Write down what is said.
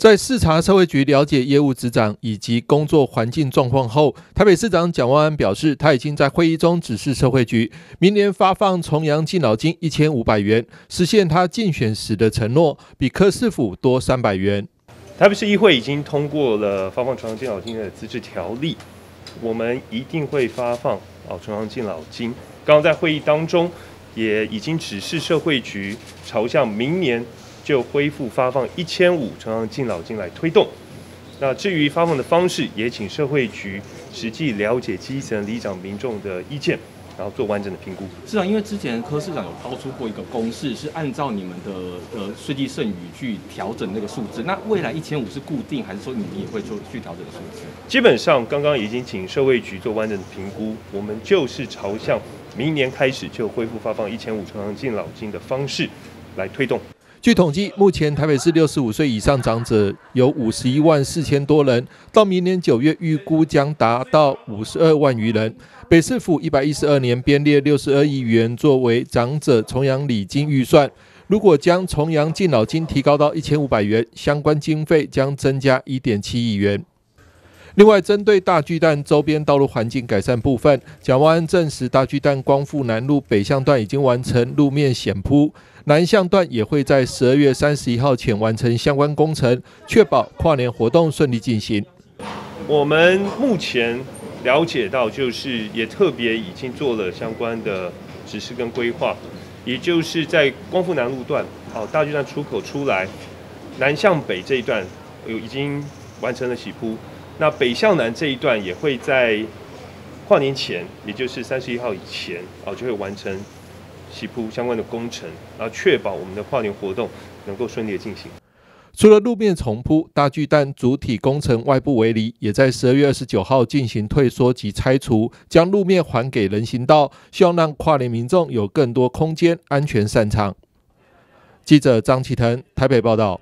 在视察社会局了解业务执掌以及工作环境状况后，台北市长蒋万安表示，他已经在会议中指示社会局，明年发放重阳敬老金一千五百元，实现他竞选时的承诺，比柯市府多三百元。台北市议会已经通过了发放重阳敬老金的资治条例，我们一定会发放哦重阳敬老金。刚刚在会议当中，也已经指示社会局朝向明年。就恢复发放一千五重阳敬老金来推动。那至于发放的方式，也请社会局实际了解基层里长民众的意见，然后做完整的评估。市长，因为之前柯市长有抛出过一个公式，是按照你们的呃税计剩余去调整那个数字。那未来一千五是固定，还是说你们也会做去调整数字？基本上刚刚已经请社会局做完整的评估，我们就是朝向明年开始就恢复发放一千五重阳敬老金的方式来推动。据统计，目前台北市六十五岁以上长者有五十一万四千多人，到明年九月预估将达到五十二万余人。北市府一百一十二年编列六十二亿元作为长者重阳礼金预算，如果将重阳敬老金提高到一千五百元，相关经费将增加一点七亿元。另外，针对大巨蛋周边道路环境改善部分，蒋万安证实，大巨蛋光复南路北向段已经完成路面险铺。南向段也会在十二月三十一号前完成相关工程，确保跨年活动顺利进行。我们目前了解到，就是也特别已经做了相关的指示跟规划，也就是在光复南路段，哦，大巨蛋出口出来，南向北这一段有已经完成了起铺，那北向南这一段也会在跨年前，也就是三十一号以前，哦，就会完成。起铺相关的工程，然后确保我们的跨年活动能够顺利的进行。除了路面重铺，大巨蛋主体工程外部围篱也在十二月二十九号进行退缩及拆除，将路面还给人行道，希望让跨年民众有更多空间安全散场。记者张启腾台北报道。